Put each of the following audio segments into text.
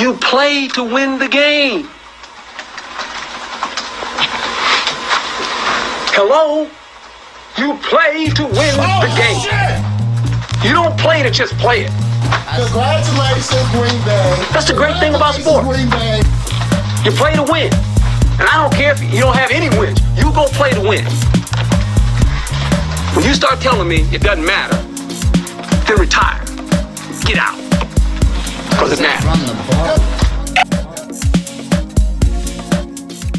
You play to win the game. Hello? You play to win Oh, the game. shit! You don't play to just play it. Congratulations, Green Bay. That's the great thing about sport. Green Bay. You play to win. And I don't care if you don't have any wins. You go play to win. When you start telling me it doesn't matter, then retire. Get out.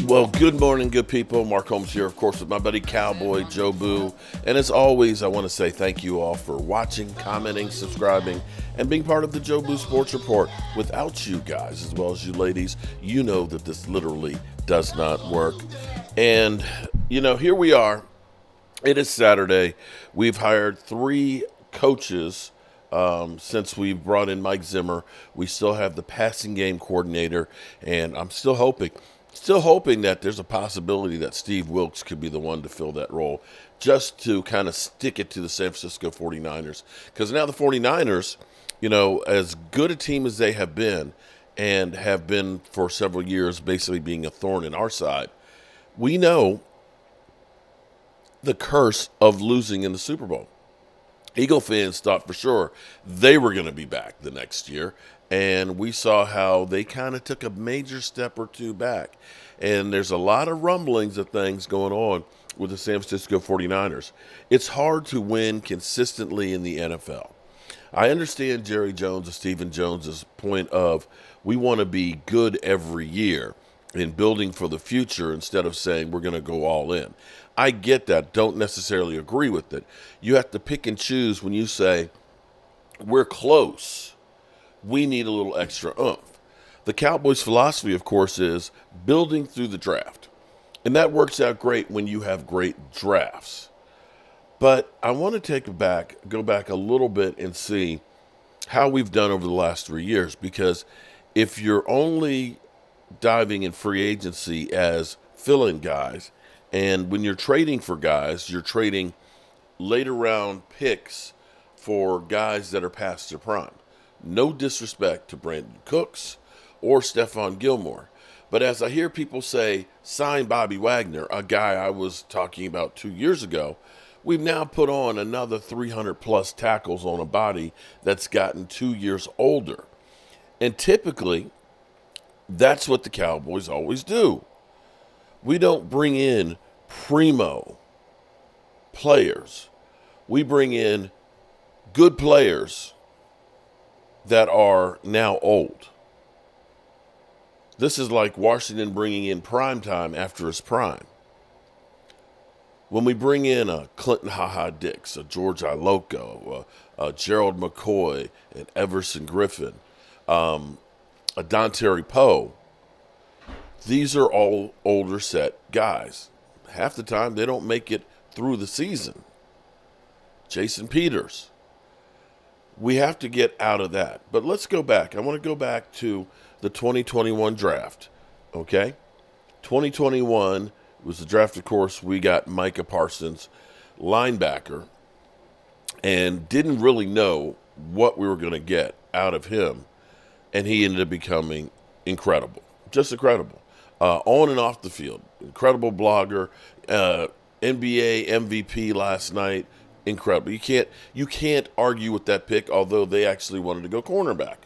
Well, good morning, good people. Mark Holmes here, of course, with my buddy Cowboy Jobu. And as always, I want to say thank you all for watching, commenting, subscribing, and being part of the Jobu Sports Report. Without you guys, as well as you ladies, you know that this literally does not work. And, you know, here we are. It is Saturday. We've hired three coaches um, since we brought in Mike Zimmer. We still have the passing game coordinator, and I'm still hoping, still hoping that there's a possibility that Steve Wilkes could be the one to fill that role, just to kind of stick it to the San Francisco 49ers. Because now the 49ers, you know, as good a team as they have been, and have been for several years, basically being a thorn in our side, we know the curse of losing in the Super Bowl. Eagle fans thought for sure they were going to be back the next year. And we saw how they kind of took a major step or two back. And there's a lot of rumblings of things going on with the San Francisco 49ers. It's hard to win consistently in the NFL. I understand Jerry Jones and Stephen Jones's point of we want to be good every year in building for the future instead of saying we're going to go all in. I get that. Don't necessarily agree with it. You have to pick and choose when you say we're close. We need a little extra oomph. The Cowboys' philosophy, of course, is building through the draft. And that works out great when you have great drafts. But I want to take it back, go back a little bit and see how we've done over the last three years. Because if you're only diving in free agency as fill in guys, and when you're trading for guys, you're trading later round picks for guys that are past their prime. No disrespect to Brandin Cooks or Stephon Gilmore. But as I hear people say, sign Bobby Wagner, a guy I was talking about two years ago, we've now put on another 300 plus tackles on a body that's gotten two years older. And typically, that's what the Cowboys always do. We don't bring in primo players. We bring in good players that are now old. This is like Washington bringing in prime time after his prime. When we bring in a Clinton Haha Dix, a George Iloka, a, a Gerald McCoy, and Everson Griffen, um, a Dante Poe, these are all older set guys. Half the time they don't make it through the season. Jason Peters. We have to get out of that. But let's go back. I want to go back to the 2021 draft. Okay? 2021 was the draft, of course. We got Micah Parsons, linebacker, and didn't really know what we were going to get out of him. And he ended up becoming incredible. Just incredible uh, on and off the field. Incredible blogger, uh, NBA MVP last night. Incredible. You can't you can't argue with that pick. Although they actually wanted to go cornerback.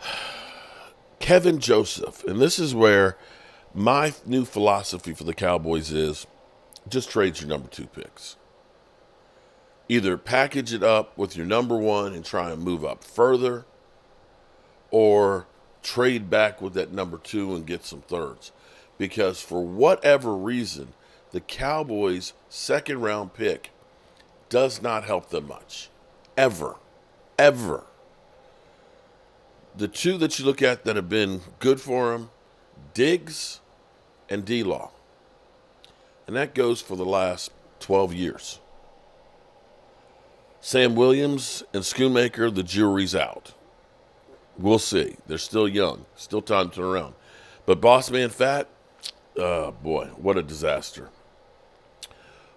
Kelvin Joseph, and this is where my new philosophy for the Cowboys is just trade your number two picks. Either package it up with your number one and try and move up further, or trade back with that number two and get some thirds. Because for whatever reason, the Cowboys' second round pick does not help them much. Ever. Ever. The two that you look at that have been good for him Diggs and D Law. And that goes for the last 12 years. Sam Williams and Schoonmaker, the jury's out. We'll see. They're still young, still time to turn around. But Boss Man Fat, oh boy, what a disaster.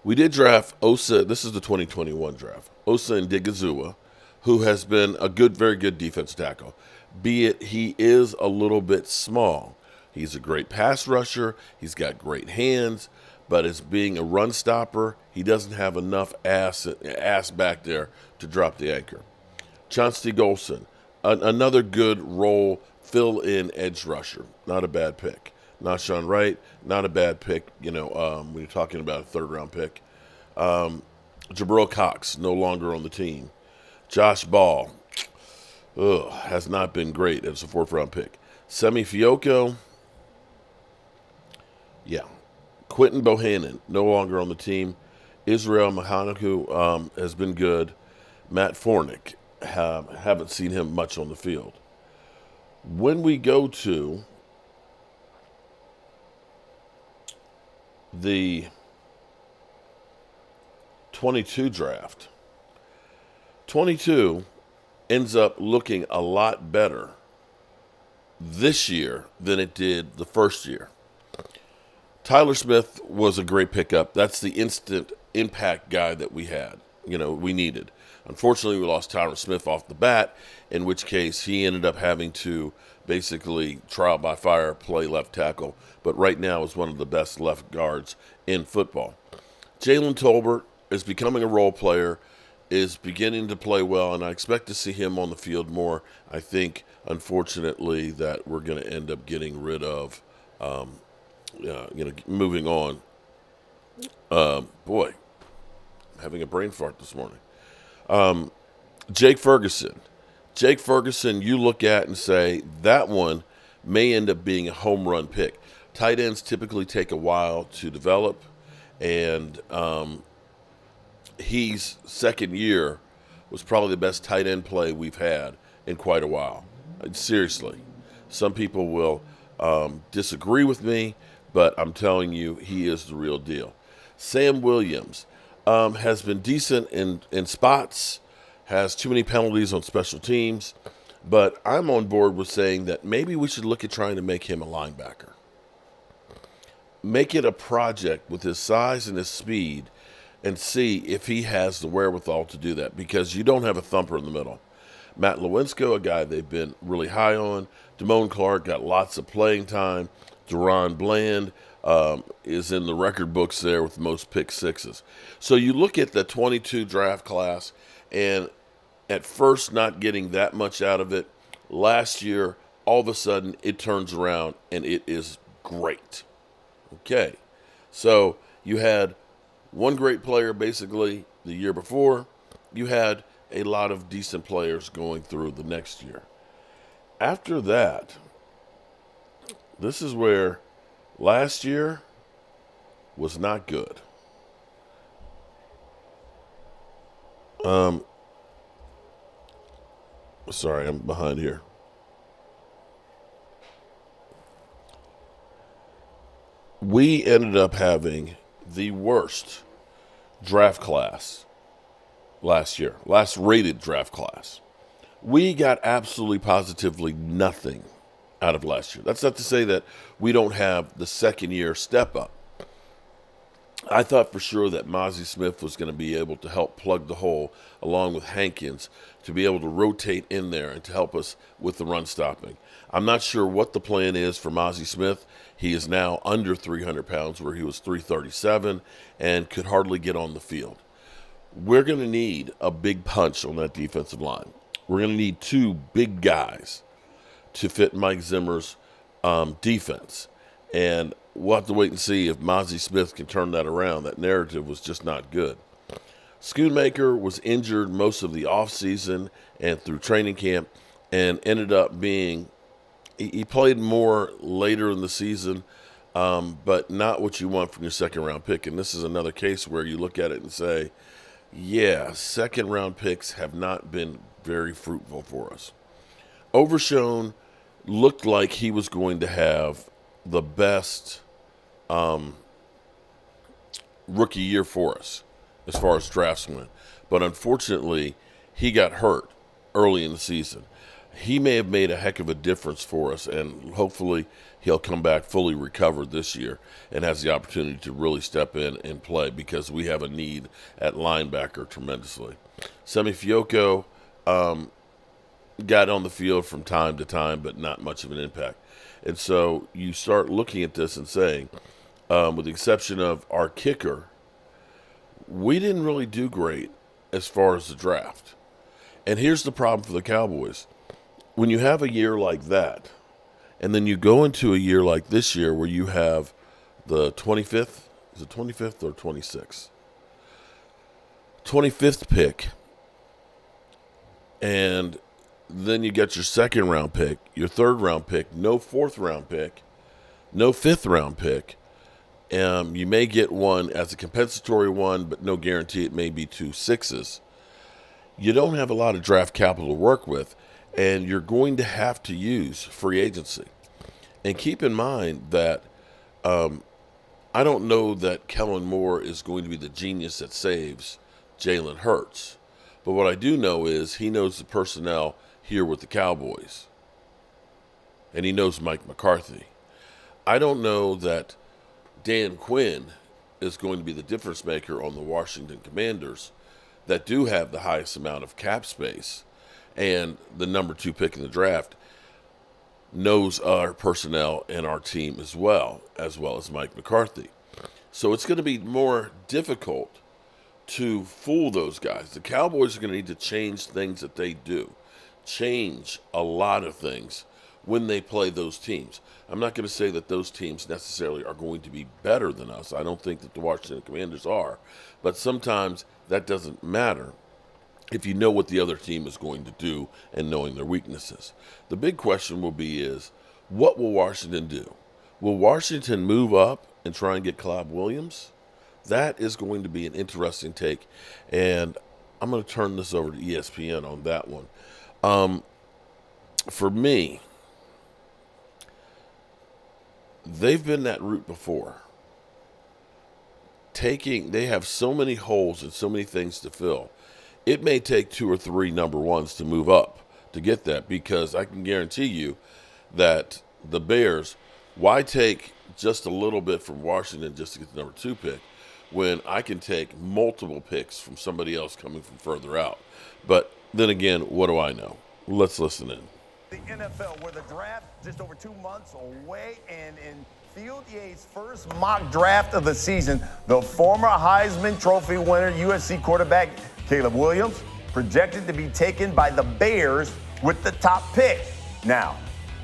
We did draft Osa. This is the 2021 draft. Osa Odighizuwa, who has been a good, very good defense tackle. Be it he is a little bit small. He's a great pass rusher. He's got great hands, but as being a run stopper, he doesn't have enough ass ass back there to drop the anchor. Chauncey Golston, another good role fill in edge rusher. Not a bad pick. Nahshon Wright, not a bad pick, you know, um, when you're talking about a third round pick. Um, Jabril Cox, no longer on the team. Josh Ball, ugh, has not been great as a fourth round pick. Simi Fehoko, yeah. Quinton Bohanna, no longer on the team. Israel Mukuamu um, has been good. Matt Farniok, have, haven't seen him much on the field. When we go to the 22 draft, 22 ends up looking a lot better this year than it did the first year. Tyler Smith was a great pickup. That's the instant impact guy that we had, you know, we needed. Unfortunately, we lost Tyler Smith off the bat, in which case he ended up having to basically trial by fire play left tackle, but right now is one of the best left guards in football. Jalen Tolbert is becoming a role player, is beginning to play well, and I expect to see him on the field more. I think, unfortunately, that we're going to end up getting rid of, um, uh, you know, moving on. Um, boy, having a brain fart this morning. Um, Jake Ferguson. Jake Ferguson, you look at and say that one may end up being a home run pick. Tight ends typically take a while to develop, and um, he's second year was probably the best tight end play we've had in quite a while. Seriously, some people will um, disagree with me, but I'm telling you, he is the real deal. Sam Williams um, has been decent in, in spots, has too many penalties on special teams, but I'm on board with saying that maybe we should look at trying to make him a linebacker. Make it a project with his size and his speed and see if he has the wherewithal to do that because you don't have a thumper in the middle. Matt Waletzko, a guy they've been really high on. Damone Clark got lots of playing time. DaRon Bland um, is in the record books there with most pick sixes. So you look at the 22 draft class, and at first not getting that much out of it. Last year, all of a sudden, it turns around and it is great. Okay, so you had one great player basically the year before. You had a lot of decent players going through the next year. After that, this is where last year was not good. Um, sorry, I'm behind here. We ended up having the worst draft class last year, last rated draft class. We got absolutely positively nothing out of last year. That's not to say that we don't have the second year step up. I thought for sure that Mazi Smith was going to be able to help plug the hole along with Hankins to be able to rotate in there and to help us with the run stopping. I'm not sure what the plan is for Mazi Smith. He is now under 300 pounds, where he was 337 and could hardly get on the field. We're going to need a big punch on that defensive line. We're going to need two big guys to fit Mike Zimmer's um, defense. And we'll have to wait and see if Mazi Smith can turn that around. That narrative was just not good. Schoonmaker was injured most of the offseason and through training camp and ended up being, he, he played more later in the season, um, but not what you want from your second round pick. And this is another case where you look at it and say, yeah, second round picks have not been very fruitful for us. Overshown looked like he was going to have the best um, rookie year for us as far as drafts went. But unfortunately, he got hurt early in the season. He may have made a heck of a difference for us, and hopefully he'll come back fully recovered this year and has the opportunity to really step in and play because we have a need at linebacker tremendously. Simi Fehoko um, got on the field from time to time, but not much of an impact. And so you start looking at this and saying, um, with the exception of our kicker, we didn't really do great as far as the draft. And here's the problem for the Cowboys. When you have a year like that, and then you go into a year like this year where you have the 25th, is it 25th or 26th? 25th pick, and then you get your second round pick, your third round pick, no fourth round pick, no fifth round pick. Um, you may get one as a compensatory one, but no guarantee it may be two sixes. You don't have a lot of draft capital to work with, and you're going to have to use free agency. And keep in mind that um, I don't know that Kellen Moore is going to be the genius that saves Jalen Hurts. But what I do know is he knows the personnel here with the Cowboys. And he knows Mike McCarthy. I don't know that Dan Quinn is going to be the difference maker on the Washington Commanders that do have the highest amount of cap space and the number two pick in the draft knows our personnel and our team as well, as well as Mike McCarthy. So it's going to be more difficult to fool those guys. The Cowboys are going to need to change things that they do, change a lot of things when they play those teams. I'm not going to say that those teams necessarily are going to be better than us. I don't think that the Washington Commanders are. But sometimes that doesn't matter if you know what the other team is going to do and knowing their weaknesses. The big question will be is what will Washington do? Will Washington move up and try and get Caleb Williams? That is going to be an interesting take. And I'm going to turn this over to ESPN on that one. Um, for me, they've been that route before. Taking, they have so many holes and so many things to fill it may take two or three number ones to move up to get that because I can guarantee you that the Bears, why take just a little bit from Washington just to get the number two pick when I can take multiple picks from somebody else coming from further out? But then again, what do I know? Let's listen in. The NFL, where the draft just over two months away, and in Field Yates' first mock draft of the season, the former Heisman Trophy winner, USC quarterback Caleb Williams, projected to be taken by the Bears with the top pick. Now,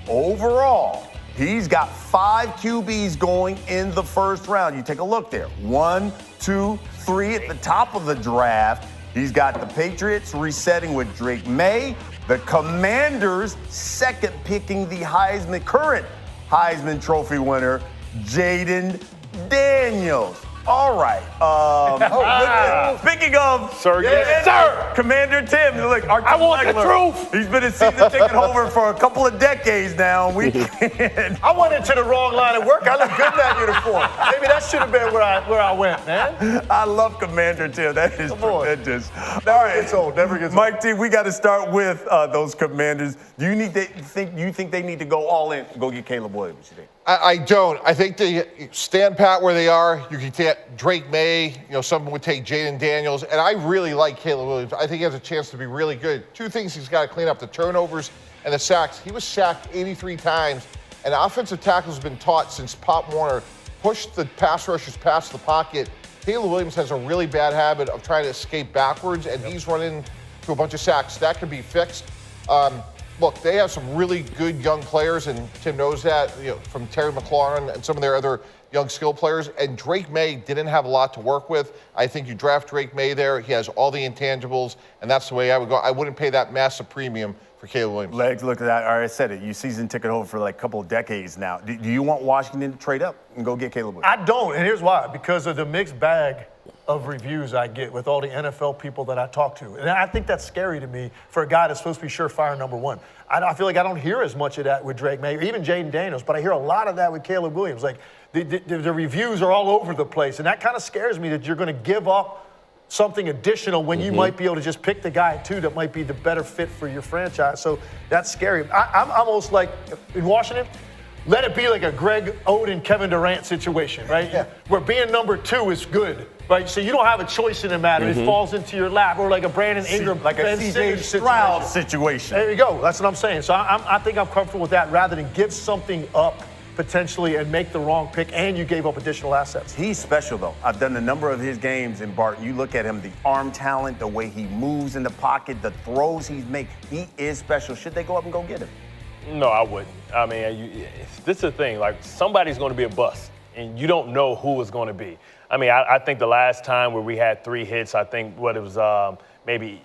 overall, he's got five QBs going in the first round. You take a look there. One, two, three at the top of the draft. He's got the Patriots resetting with Drake Maye, the Commanders second picking the Heisman current Heisman Trophy winner, Jayden Daniels. All right. Um, oh, speaking of, sir, yes, sir, Commander Tim. Look, our I want the truth. He's been a season ticket holder for a couple of decades now. We I went into the wrong line of work. I look good in that uniform. Maybe that should have been where I where I went, man. I love Commander Tim. That is tremendous. Never All right, gets old. Never gets Mike old. T. We got to start with uh, those Commanders. Do you need to think you think they need to go all in? Go get Caleb Williams. You think? I, I, don't. I think they stand pat where they are. You can take Drake Maye. You know, someone would take Jayden Daniels, and I really like Caleb Williams. I think he has a chance to be really good. Two things he's got to clean up: the turnovers and the sacks. He was sacked 83 times, and offensive tackles have been taught since Pop Warner pushed the pass rushers past the pocket. Caleb Williams has a really bad habit of trying to escape backwards, and he's running to a bunch of sacks. That can be fixed. Um, look, they have some really good young players, and Tim knows that, you know, from Terry McLaurin and some of their other young skill players. And Drake Maye didn't have a lot to work with. I think you draft Drake Maye there. He has all the intangibles, and that's the way I would go. I wouldn't pay that massive premium for Caleb Williams. Legs, look at that. All right, I said it. You season ticket holder for like a couple of decades now. Do, do you want Washington to trade up and go get Caleb Williams? I don't, and here's why. Because of the mixed bag of reviews I get with all the NFL people that I talk to. And I think that's scary to me for a guy that's supposed to be surefire number one. I, I feel like I don't hear as much of that with Drake Maye or even Jayden Daniels, but I hear a lot of that with Caleb Williams. Like the, the, the reviews are all over the place, and that kind of scares me that you're going to give up something additional when mm-hmm. you might be able to just pick the guy too that might be the better fit for your franchise. So that's scary. I, I'm almost like in Washington let it be like a Greg Oden, Kevin Durant situation, right? Yeah. Where being number two is good, Right, so you don't have a choice in the matter. Mm-hmm. It falls into your lap, or like a Brandon Ingram, like a Ben CJ Stroud situation. situation. There you go. That's what I'm saying. So I, I'm, I think I'm comfortable with that rather than give something up potentially and make the wrong pick, and you gave up additional assets. He's special though. I've done a number of his games, and Bart, you look at him, the arm talent, the way he moves in the pocket, the throws he's make. He is special. Should they go up and go get him? No, I wouldn't. I mean, you, this is the thing. Like somebody's going to be a bust, and you don't know who it's going to be. I mean, I, I, think the last time where we had three hits, I think what it was um, maybe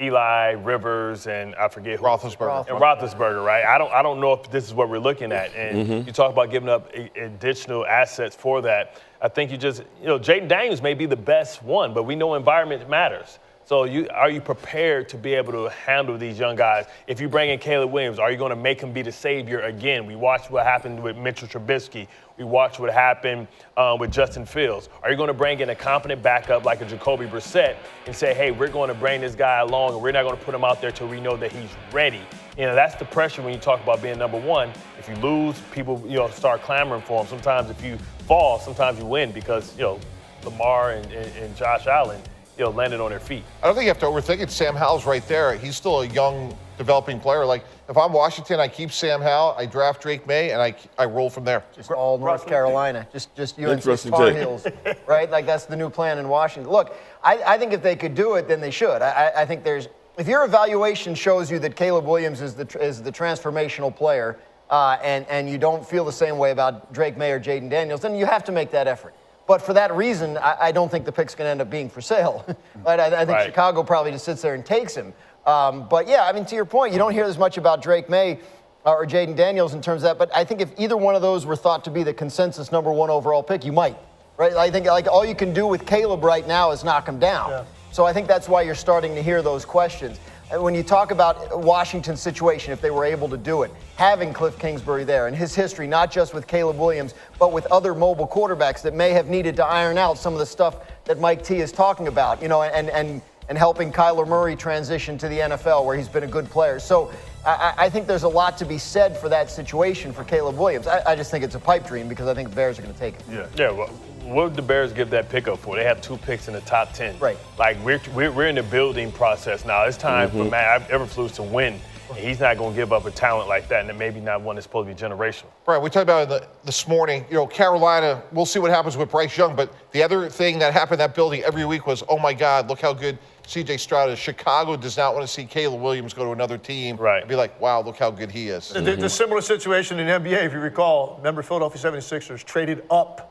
Eli Rivers and I forget who Roethlisberger. and Roethlisberger, right? I don't I don't know if this is what we're looking at. And Mm-hmm. you talk about giving up additional assets for that. I think you just you know Jayden Daniels may be the best one, but we know environment matters. So you are you prepared to be able to handle these young guys? If you bring in Caleb Williams, are you going to make him be the savior again? We watched what happened with Mitchell Trubisky. We watched what happened um, with Justin Fields. Are you going to bring in a competent backup like a Jacoby Brissett and say, hey, we're going to bring this guy along and we're not going to put him out there till we know that he's ready? You know, that's the pressure when you talk about being number one. If you lose, people, you know, start clamoring for him. Sometimes if you fall, sometimes you win because, you know, Lamar and, and, and Josh Allen, you know, landed on their feet. I don't think you have to overthink it. Sam Howell's right there. He's still a young, developing player. Like, if I'm Washington, I keep Sam Howell, I draft Drake Maye, and I, I roll from there. Just all North Carolina, just just UNC Interesting Tar. Heels, right? Like that's the new plan in Washington. Look, I, I think if they could do it, then they should. I, I- I think there's if your evaluation shows you that Caleb Williams is the is the transformational player, uh, and and you don't feel the same way about Drake Maye or Jayden Daniels, then you have to make that effort. But for that reason, I, I don't think the pick's going to end up being for sale. right? I, I think Right. Chicago probably just sits there and takes him. Um, but yeah, I mean, to your point, you don't hear as much about Drake Maye uh, or Jayden Daniels in terms of that. But I think if either one of those were thought to be the consensus number one overall pick, you might. Right? I think like all you can do with Caleb right now is knock him down. Yeah. So I think that's why you're starting to hear those questions. And when you talk about Washington's situation, if they were able to do it, having Cliff Kingsbury there and his history, not just with Caleb Williams, but with other mobile quarterbacks that may have needed to iron out some of the stuff that Mike T is talking about, you know, and and and helping Kyler Murray transition to the NFL where he's been a good player. So I, I think there's a lot to be said for that situation for Caleb Williams. I, I just think it's a pipe dream because I think the Bears are going to take it. Yeah. Yeah, well, what would the Bears give that pickup for? They have two picks in the top 10. Right. Like, we're, we're, we're in the building process now. It's time for mm-hmm. Matt Eberflus to win. And he's not going to give up a talent like that, and then maybe not one that's supposed to be generational. Right, we talked about it the, this morning. You know, Carolina, we'll see what happens with Bryce Young, but the other thing that happened in that building every week was, oh my God, look how good CJ Stroud is. Chicago does not want to see Caleb Williams go to another team Right. and be like, wow, look how good he is. The, the mm-hmm. similar situation in NBA, if you recall, remember Philadelphia 76ers traded up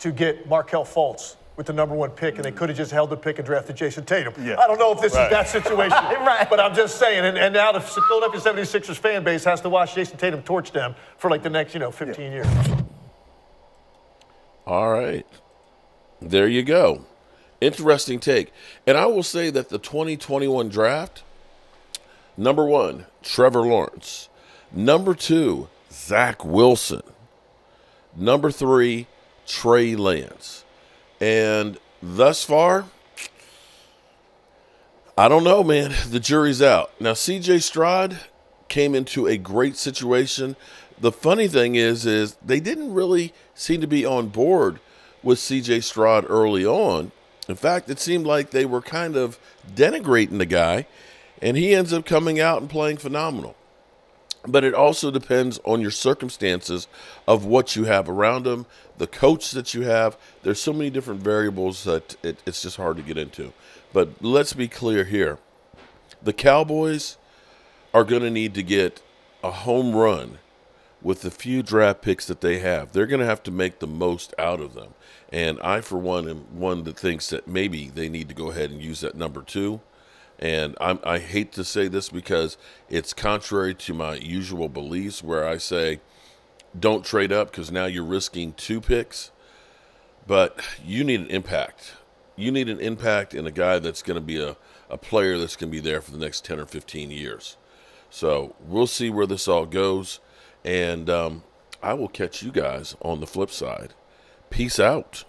to get Markelle Fultz with the number one pick, and they could have just held the pick and drafted Jayson Tatum. Yeah. I don't know if this Right. is that situation, Right. but I'm just saying. And, and now the Philadelphia 76ers fan base has to watch Jayson Tatum torch them for like the next, you know, 15 years. All right. There you go. Interesting take. And I will say that the 2021 draft number one, Trevor Lawrence. Number two, Zach Wilson. Number three, Trey Lance. And thus far, I don't know, man. The jury's out. Now, CJ Stroud came into a great situation. The funny thing is, is they didn't really seem to be on board with CJ Stroud early on. In fact, it seemed like they were kind of denigrating the guy, and he ends up coming out and playing phenomenal. But it also depends on your circumstances of what you have around them, the coach that you have. There's so many different variables that it, it's just hard to get into. But let's be clear here the Cowboys are going to need to get a home run with the few draft picks that they have. They're going to have to make the most out of them. And I, for one, am one that thinks that maybe they need to go ahead and use that number two. And I'm, I hate to say this because it's contrary to my usual beliefs, where I say don't trade up because now you're risking two picks. But you need an impact. You need an impact in a guy that's going to be a, a player that's going to be there for the next 10 or 15 years. So we'll see where this all goes. And um, I will catch you guys on the flip side. Peace out.